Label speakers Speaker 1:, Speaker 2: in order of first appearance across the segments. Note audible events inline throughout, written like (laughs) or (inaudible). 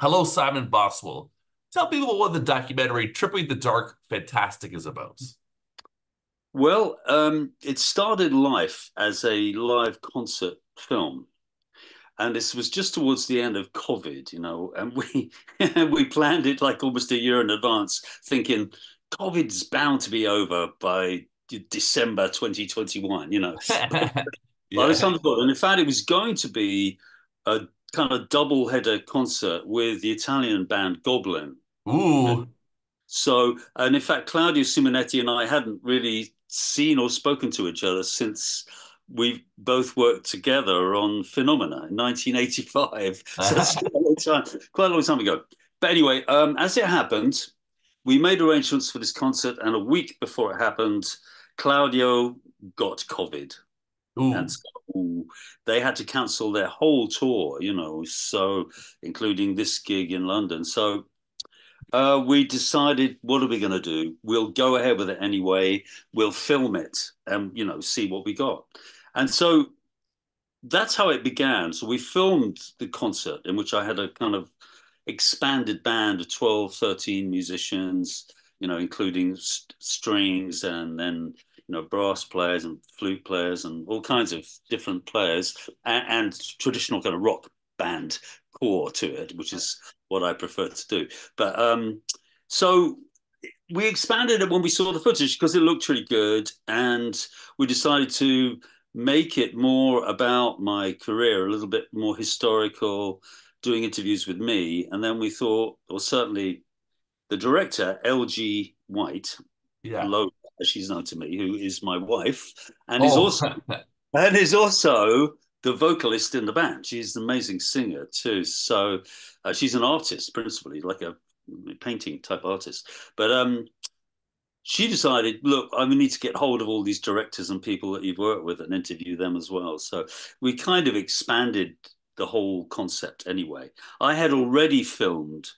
Speaker 1: Hello, Simon Boswell. Tell people what the documentary Tripping the Dark Fantastic is about.
Speaker 2: Well, um, it started life as a live concert film. And this was just towards the end of COVID, you know, and we (laughs) we planned it like almost a year in advance, thinking COVID's bound to be over by December 2021, you know. (laughs) yeah. By the time And in fact, it was going to be a kind of double header concert with the Italian band Goblin.
Speaker 1: Ooh.
Speaker 2: So, and in fact, Claudio Simonetti and I hadn't really seen or spoken to each other since we both worked together on Phenomena in 1985. (laughs) So that's quite a long time, quite a long time ago. But anyway, um, as it happened, we made arrangements for this concert, and a week before it happened, Claudio got COVID.
Speaker 1: Ooh.
Speaker 2: And they had to cancel their whole tour, you know, so including this gig in London. So uh, we decided, what are we going to do? We'll go ahead with it anyway. We'll film it and, you know, see what we got. And so that's how it began. So we filmed the concert in which I had a kind of expanded band of 12, 13 musicians, you know, including st- strings and then you know, brass players and flute players and all kinds of different players and, and traditional kind of rock band core to it, which is what I prefer to do. But um, so we expanded it when we saw the footage because it looked really good, and we decided to make it more about my career, a little bit more historical, doing interviews with me. And then we thought, or certainly the director, L.G. White,
Speaker 1: yeah
Speaker 2: as she's known to me, who is my wife, and oh. is also (laughs) and is also the vocalist in the band. She's an amazing singer too. So uh, she's an artist principally, like a painting type artist. But um, she decided, look, I need to get hold of all these directors and people that you've worked with and interview them as well. So we kind of expanded the whole concept anyway. I had already filmed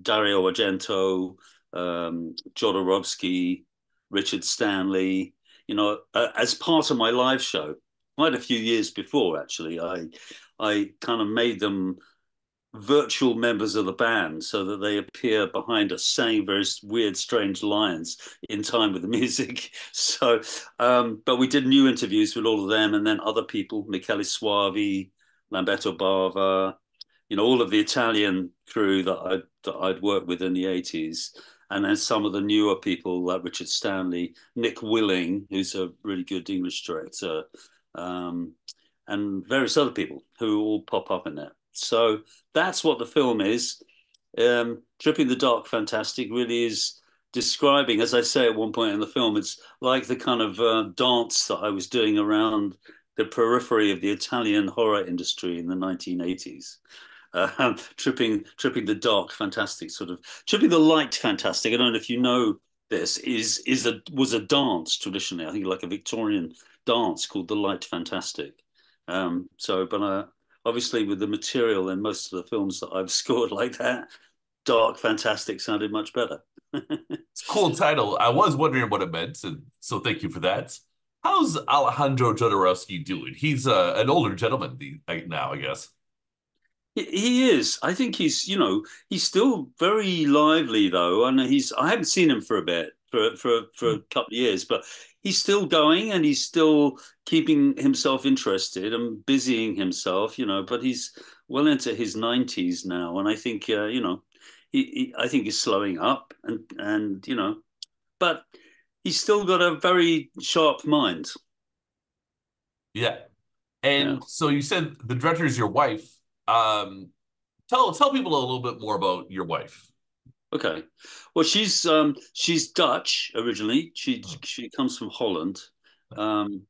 Speaker 2: Dario Argento, um, Jodorowsky, Richard Stanley, you know, uh, as part of my live show, quite a few years before, actually, I, I kind of made them virtual members of the band so that they appear behind us saying very weird, strange lines in time with the (laughs) music. So, um, but we did new interviews with all of them and then other people, Michele Soavi, Lamberto Bava, you know, all of the Italian crew that I'd, that I'd worked with in the 80s and then some of the newer people like Richard Stanley, Nick Willing, who's a really good English director, um, and various other people who all pop up in there. So that's what the film is. Um, Tripping the Dark Fantastic really is describing, as I say at one point in the film, it's like the kind of uh, dance that I was doing around the periphery of the Italian horror industry in the 1980s uh, tripping tripping the dark fantastic sort of tripping the light fantastic. I don't know if you know this is is a was a dance traditionally i think like a victorian dance called the light fantastic. Um, so but uh, obviously with the material in most of the films that i've (laughs) scored like that dark fantastic sounded much better. (laughs)
Speaker 1: It's a cool title. I was wondering what it meant and so thank you for that. How's alejandro jodorowsky doing? He's uh, an older gentleman now i guess
Speaker 2: he is. I think he's, you know, he's still very lively though, and he's. I haven't seen him for a bit, for for for a hmm. couple of years, but he's still going and he's still keeping himself interested and busying himself, you know. But he's well into his nineties now, and I think, uh, you know, he, he, I think he's slowing up, and and you know, but he's still got a very sharp mind.
Speaker 1: Yeah, and yeah. so you said the director is your wife. Um, tell tell people a little bit more about your wife.
Speaker 2: Okay, well, she's um, she's Dutch originally. She she comes from Holland, um,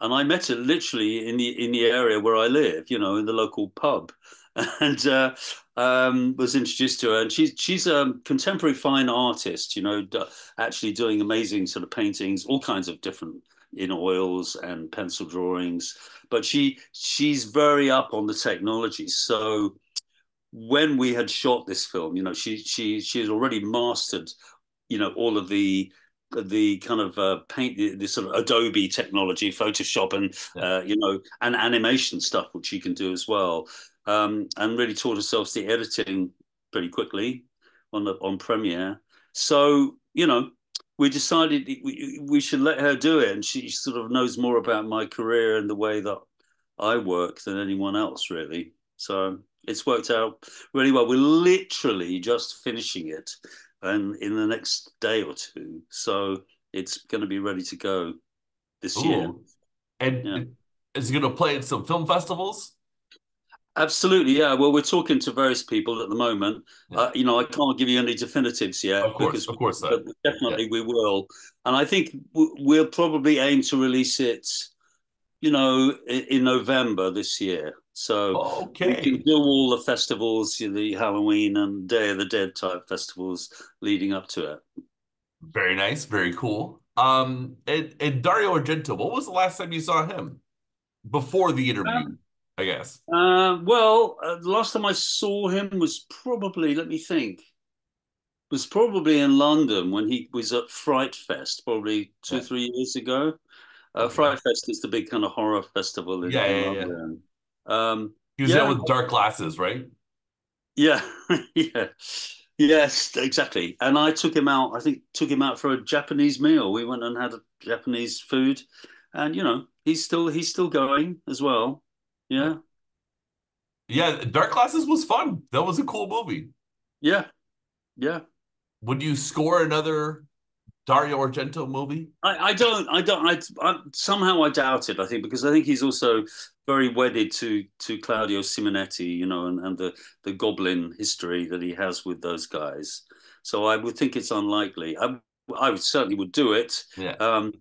Speaker 2: and I met her literally in the in the area where I live. You know, in the local pub, (laughs) and uh, um, was introduced to her. And she's she's a contemporary fine artist. You know, actually doing amazing sort of paintings, all kinds of different in oils and pencil drawings. But she she's very up on the technology. So when we had shot this film, you know, she she she has already mastered, you know, all of the the kind of uh, paint the, the, sort of Adobe technology, Photoshop, and yeah. uh, you know, and animation stuff, which she can do as well, um, and really taught herself the editing pretty quickly on the on premiere. So you know, we decided we, we should let her do it, and she sort of knows more about my career and the way that I work than anyone else, really. So it's worked out really well. We're literally just finishing it, and in the next day or two, so it's going to be ready to go this Ooh. year.
Speaker 1: And yeah. is it going to play at some film festivals?
Speaker 2: Absolutely, yeah. Well, we're talking to various people at the moment. Yeah. Uh, you know, I can't give you any definitives yet.
Speaker 1: Of course, because, of course,
Speaker 2: but definitely yeah. we will. And I think we'll probably aim to release it, you know, in, in November this year. So
Speaker 1: okay. we
Speaker 2: can do all the festivals, the Halloween and Day of the Dead type festivals leading up to it.
Speaker 1: Very nice, very cool. Um, and, and Dario Argento, what was the last time you saw him? Before the interview, um, I guess.
Speaker 2: Uh, well, uh, the last time I saw him was probably, let me think, was probably in London when he was at Fright Fest, probably two, yeah. three years ago. Uh, okay. Fright Fest is the big kind of horror festival in,
Speaker 1: yeah, yeah, London. Um, he was yeah. there with dark glasses, right?
Speaker 2: Yeah, (laughs) yeah, yes, exactly. And I took him out. I think took him out for a Japanese meal. We went and had a Japanese food, and you know he's still he's still going as well. Yeah,
Speaker 1: yeah. Dark Glasses was fun. That was a cool movie.
Speaker 2: Yeah, yeah.
Speaker 1: Would you score another Dario Argento movie?
Speaker 2: I, I don't. I don't. I, I, somehow I doubt it. I think because I think he's also very wedded to to Claudio Simonetti, you know, and, and the the Goblin history that he has with those guys. So I would think it's unlikely. I I would certainly would do it.
Speaker 1: Yeah.
Speaker 2: Um,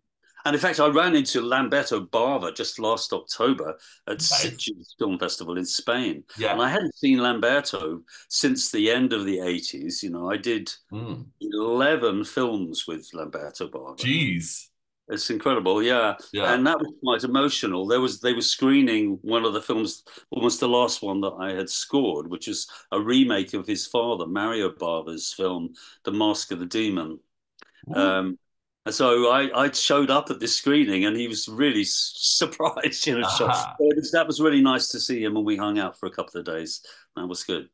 Speaker 2: and in fact, I ran into Lamberto Bava just last October at nice. Film Festival in Spain.
Speaker 1: Yeah.
Speaker 2: And I hadn't seen Lamberto since the end of the 80s. You know, I did mm. 11 films with Lamberto Bava.
Speaker 1: Jeez.
Speaker 2: It's incredible, yeah.
Speaker 1: yeah.
Speaker 2: And that was quite emotional. There was they were screening one of the films, almost the last one that I had scored, which is a remake of his father, Mario Bava's film, The Mask of the Demon. Um, so I, I showed up at this screening and he was really surprised. You know, uh-huh. was, that was really nice to see him and we hung out for a couple of days. That was good.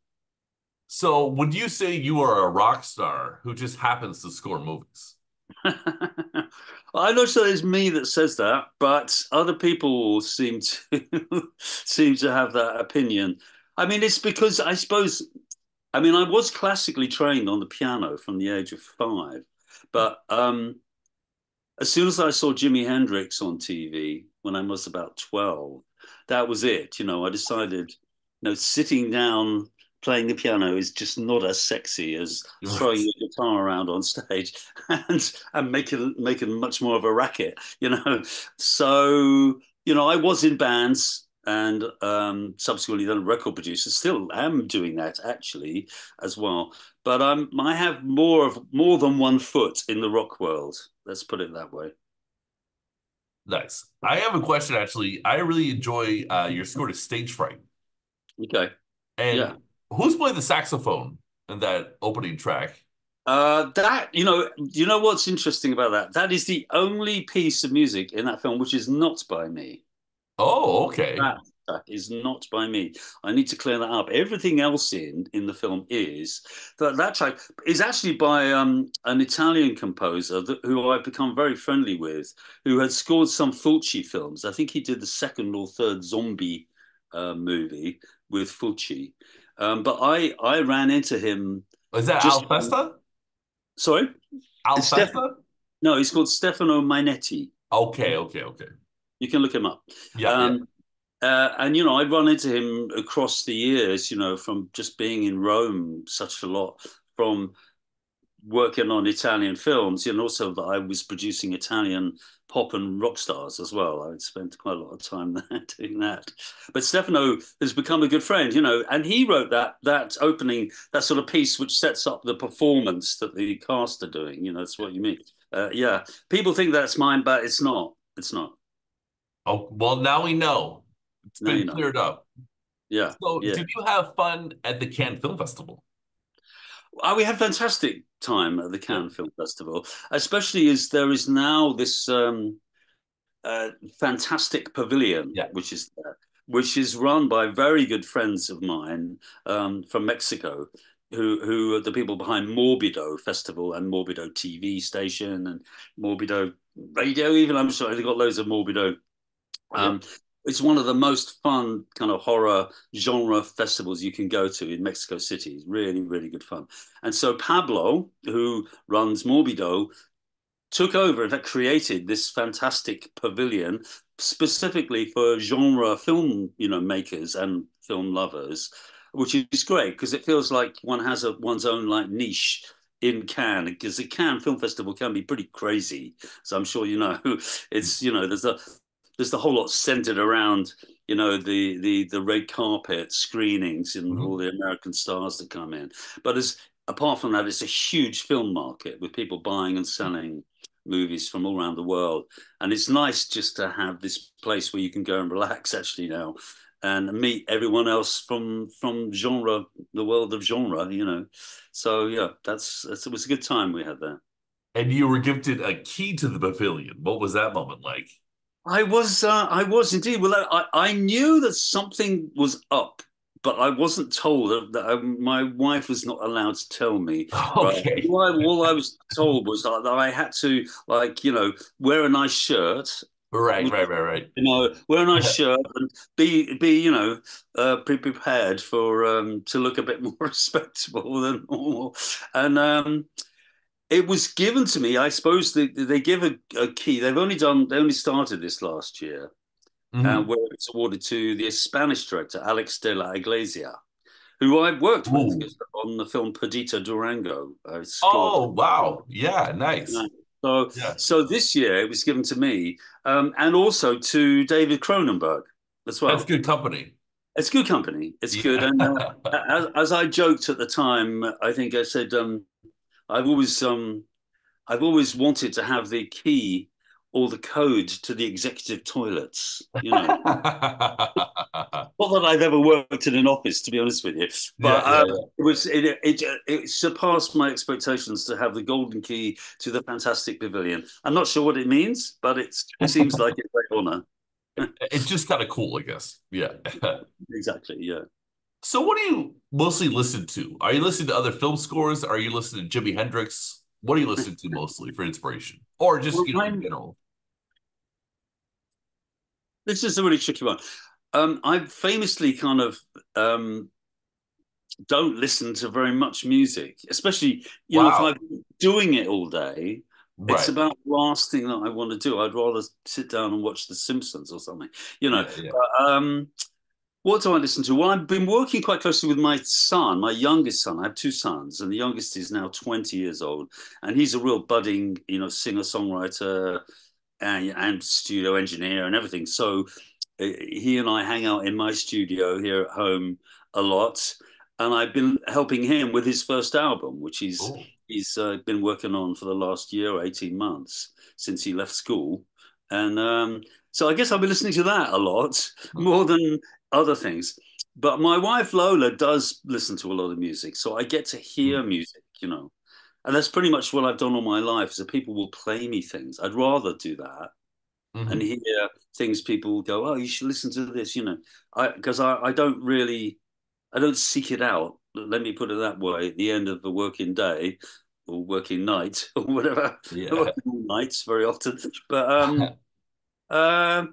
Speaker 1: So would you say you are a rock star who just happens to score movies? (laughs)
Speaker 2: I'm not sure it's me that says that, but other people seem to (laughs) seem to have that opinion. I mean, it's because I suppose, I mean, I was classically trained on the piano from the age of five, but um, as soon as I saw Jimi Hendrix on TV when I was about 12, that was it. You know, I decided, you know, sitting down playing the piano is just not as sexy as throwing your guitar around on stage (laughs) and and making making much more of a racket, you know. So, you know, I was in bands and um, subsequently then record producer. Still am doing that actually as well. But um, I have more of more than one foot in the rock world. Let's put it that way.
Speaker 1: Nice. I have a question actually. I really enjoy uh, your score to stage fright.
Speaker 2: Okay.
Speaker 1: And yeah. who's playing the saxophone in that opening track?
Speaker 2: Uh, that you know, you know what's interesting about that? That is the only piece of music in that film which is not by me.
Speaker 1: Oh, okay.
Speaker 2: That is not by me. I need to clear that up. Everything else in in the film is that that track is actually by um, an Italian composer that, who I've become very friendly with, who had scored some Fulci films. I think he did the second or third zombie uh, movie with Fulci. Um, but I I ran into him.
Speaker 1: Was that Al Festa?
Speaker 2: Sorry,
Speaker 1: Al Festa.
Speaker 2: no, he's called Stefano Mainetti.
Speaker 1: Okay, okay, okay.
Speaker 2: You can look him up.
Speaker 1: Yeah. Um,
Speaker 2: yeah. Uh,
Speaker 1: and
Speaker 2: you know, I'd run into him across the years. You know, from just being in Rome such a lot, from working on Italian films, and also that I was producing Italian pop and rock stars as well. I spent quite a lot of time (laughs) there doing that. But Stefano has become a good friend, you know, and he wrote that that opening, that sort of piece which sets up the performance that the cast are doing. You know, that's what you mean. Uh, yeah, people think that's mine, but it's not. It's not.
Speaker 1: Oh well, now we know. It's now been cleared know. up.
Speaker 2: Yeah.
Speaker 1: So,
Speaker 2: yeah.
Speaker 1: did you have fun at the Cannes Film Festival?
Speaker 2: Uh, we had fantastic time at the Cannes. Film Festival, especially as there is now this um, uh, fantastic pavilion,
Speaker 1: yeah.
Speaker 2: which is there, which is run by very good friends of mine um, from Mexico. who who are the people behind Morbido Festival and Morbido TV station and Morbido Radio. Even I'm sorry, they've got loads of Morbido. Um. It's one of the most fun kind of horror genre festivals you can go to in Mexico City. It's really, really good fun. And so Pablo, who runs Morbido, took over, in fact, created this fantastic pavilion specifically for genre film, you know, makers and film lovers which is great because it feels like one has a one's own like niche in Cannes because the Cannes Film Festival can be pretty crazy. So I'm sure you know (laughs) it's you know there's a there's the whole lot centered around you know the the the red carpet screenings and mm-hmm. all the American stars that come in. But as apart from that, it's a huge film market with people buying and selling movies from all around the world. And it's nice just to have this place where you can go and relax (laughs) actually now and meet everyone else from from genre, the world of genre, you know. So yeah, that's, that's it was a good time we had there.
Speaker 1: And you were gifted a key to the pavilion. What was that moment like?
Speaker 2: I was, uh, I was indeed. Well, I, I knew that something was up, but I wasn't told that, I, my wife was not allowed to tell me. (laughs)
Speaker 1: Okay.
Speaker 2: All, I, all, I, was told was that I had to, like, you know, wear a nice shirt
Speaker 1: Right, right, right, right.
Speaker 2: You know, wear a nice shirt and be be you know uh, be prepared for um, to look a bit (laughs) more respectable than normal. And um, it was given to me. I suppose they they give a, a key. They've only done they only started this last year, mm-hmm. uh, where it's awarded to the Spanish director Alex de la Iglesia, who I've worked Ooh. with on the film Perdita Durango.
Speaker 1: Uh, oh wow! Yeah, nice.
Speaker 2: So, yeah. so this year it was given to me, um, and also to David Cronenberg as well.
Speaker 1: That's good company.
Speaker 2: It's good company. It's yeah. good. And uh, as, as, I joked at the time, I think I said, um, I've always, um, I've always wanted to have the key or the code to the executive toilets. You know, (laughs) not that I've ever worked in an office, to be honest with you, but yeah, yeah, um, yeah. it was it, it, it surpassed my expectations to have the golden key to the fantastic pavilion. I'm not sure what it means, but it seems like a great honor. (laughs)
Speaker 1: it's just kind of cool, I guess. Yeah, (laughs)
Speaker 2: exactly. Yeah.
Speaker 1: So, what do you mostly listen to? Are you listening to other film scores? Are you listening to Jimi Hendrix? What are you listening to mostly for inspiration, or just well, you know in general?
Speaker 2: This is a really tricky one. Um, I famously kind of um, don't listen to very much music, especially you wow. know if I'm doing it all day. Right. It's about the last thing that I want to do. I'd rather sit down and watch The Simpsons or something, you know. Yeah, yeah. But, um, what do I listen to? Well, I've been working quite closely with my son, my youngest son. I have two sons, and the youngest is now 20 years old, and he's a real budding, you know, singer songwriter and, and studio engineer and everything. So uh, he and I hang out in my studio here at home a lot, and I've been helping him with his first album, which he's Ooh. he's uh, been working on for the last year or 18 months since he left school, and um, so I guess I've been listening to that a lot more than other things. But my wife Lola does listen to a lot of music, so I get to hear hmm. music, you know. And that's pretty much what I've done all my life. Is that people will play me things. I'd rather do that mm-hmm. and hear things people go, "Oh, you should listen to this," you know. I because I, I don't really, I don't seek it out. Let me put it that way. At the end of the working day, or working night (laughs) or whatever. Yeah. nights very often. But um (laughs) uh,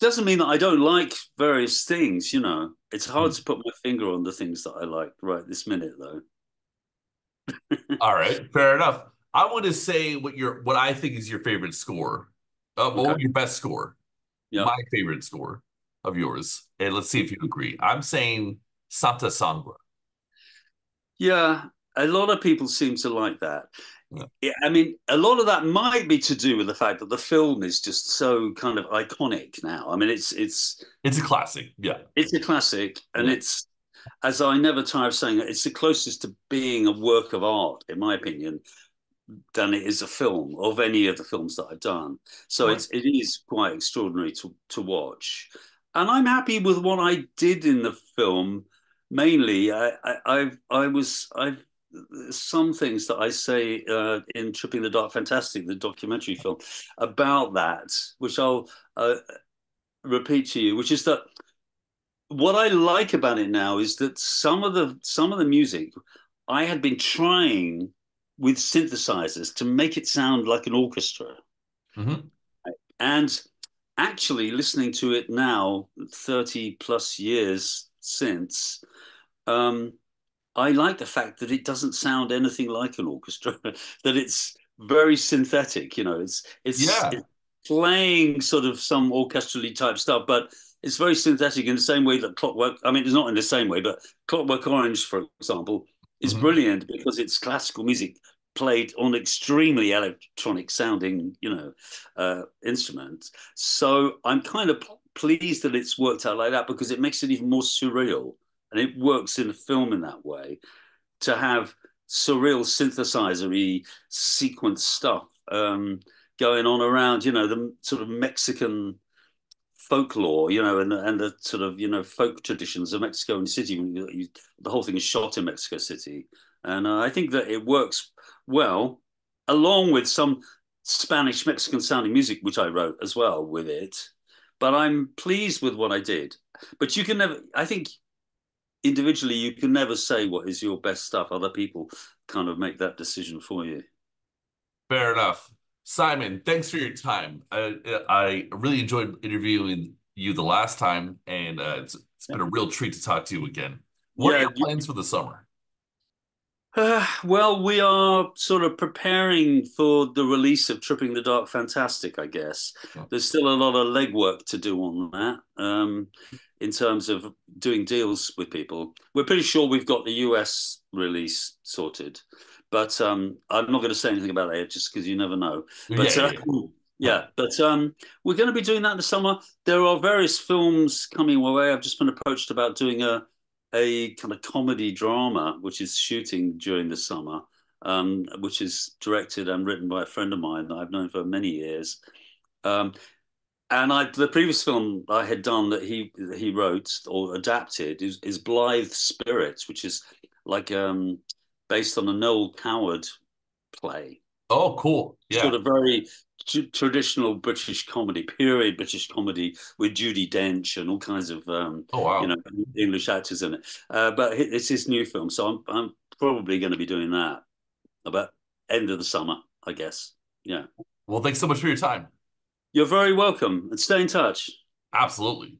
Speaker 2: doesn't mean that I don't like various things, you know. It's hard mm. to put my finger on the things that I like right this minute, though. (laughs)
Speaker 1: All right, fair enough. I want to say what your what I think is your favorite score, uh, okay. your best score. Yeah, my favorite score of yours, and let's see if you agree. I'm saying Santa Sangre.
Speaker 2: Yeah, a lot of people seem to like that. Yeah. I mean, a lot of that might be to do with the fact that the film is just so kind of iconic now. I mean, it's it's
Speaker 1: it's a classic. Yeah,
Speaker 2: it's a classic, and yeah. it's as I never tire of saying, it's the closest to being a work of art, in my opinion, than it is a film of any of the films that I've done. So right. it's it is quite extraordinary to to watch, and I'm happy with what I did in the film. Mainly, I I I've, I was I've some things that I say uh, in Tripping the Dark Fantastic, the documentary film, about that, which I'll uh, repeat to you, which is that what I like about it now is that some of the some of the music I had been trying with synthesizers to make it sound like an orchestra. Mm-hmm. And actually, listening to it now, 30 plus years since, um, I like the fact that it doesn't sound anything like an orchestra, (laughs) that it's very synthetic, you know, it's, it's, yeah. it's playing sort of some orchestrally type stuff, but it's very synthetic in the same way that Clockwork, I mean, it's not in the same way, but Clockwork Orange, for example, is mm-hmm. brilliant because it's classical music played on extremely electronic sounding, you know, uh, instruments. So I'm kind of pleased that it's worked out like that because it makes it even more surreal, and it works in the film in that way to have surreal synthesizery sequence stuff um, going on around, you know, the sort of Mexican folklore, you know, and and the sort of you know folk traditions of Mexico and City. You, the whole thing is shot in Mexico City, and uh, I think that it works well, along with some Spanish Mexican sounding music, which I wrote as well with it. But I'm pleased with what I did. But you can never, I think individually, you can never say what is your best stuff. Other people kind of make that decision for you.
Speaker 1: Fair enough. Simon, thanks for your time. I, I really enjoyed interviewing you the last time, and uh, it's, it's been a real treat to talk to you again. What yeah, are your plans for the summer?
Speaker 2: Uh, well, we are sort of preparing for the release of Tripping the Dark Fantastic, I guess. There's still a lot of legwork to do on that um, in terms of doing deals with people. We're pretty sure we've got the US release sorted, but um, I'm not going to say anything about that just because you never know. But, yeah, uh, yeah. yeah, but um, we're going to be doing that in the summer. There are various films coming our way. I've just been approached about doing a a kind of comedy drama, which is shooting during the summer, um, which is directed and written by a friend of mine that I've known for many years. Um, and I, the previous film I had done that he he wrote or adapted is, is Blithe Spirits, which is like um, based on a Noel Coward play.
Speaker 1: Oh, cool!
Speaker 2: Yeah, sort of very traditional British comedy, period British comedy with Judi Dench and all kinds of um, oh, wow. you know English actors in it. Uh, but it's his new film, so I'm I'm probably going to be doing that about end of the summer, I guess. Yeah.
Speaker 1: Well, thanks so much for your time.
Speaker 2: You're very welcome, and stay in touch.
Speaker 1: Absolutely.